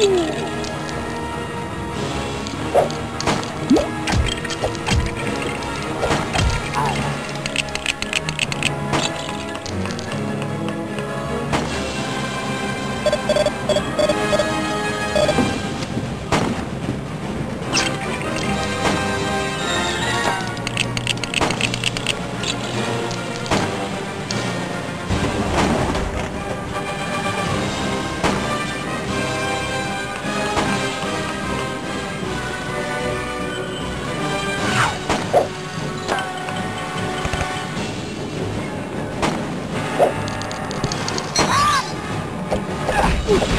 Ooh. Ух!